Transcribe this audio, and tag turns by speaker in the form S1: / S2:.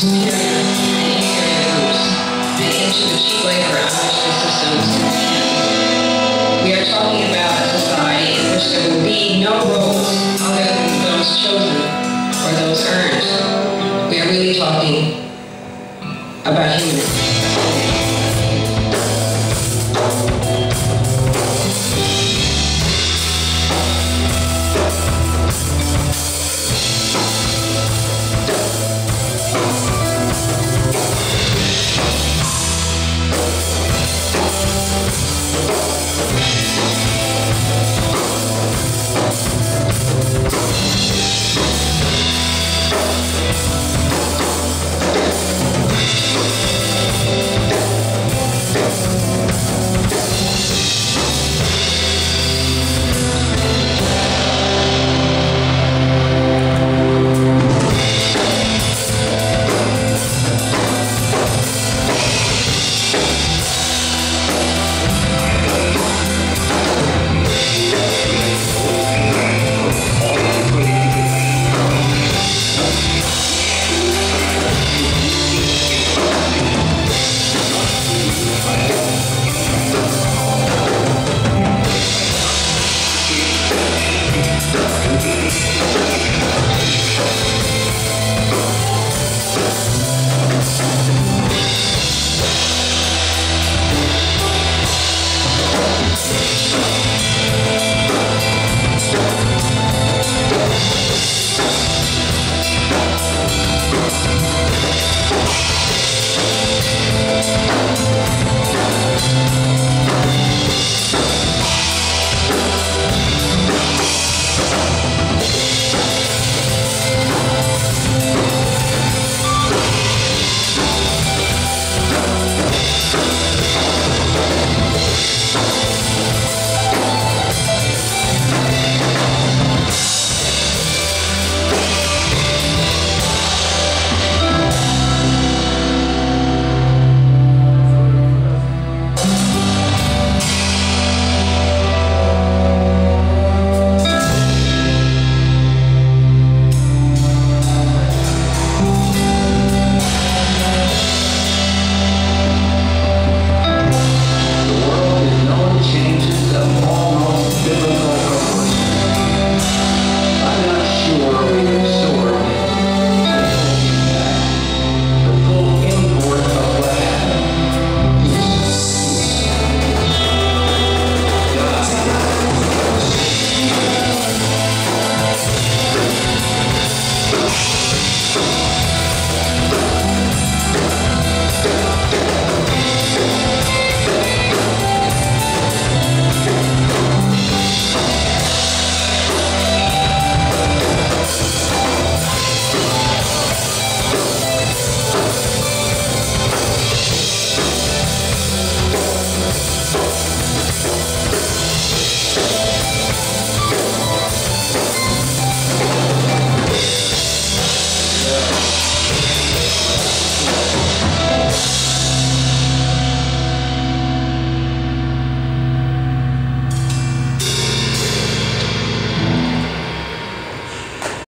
S1: We are talking about a society in which there will be no roles other than those chosen or those earned. We are really talking about humans.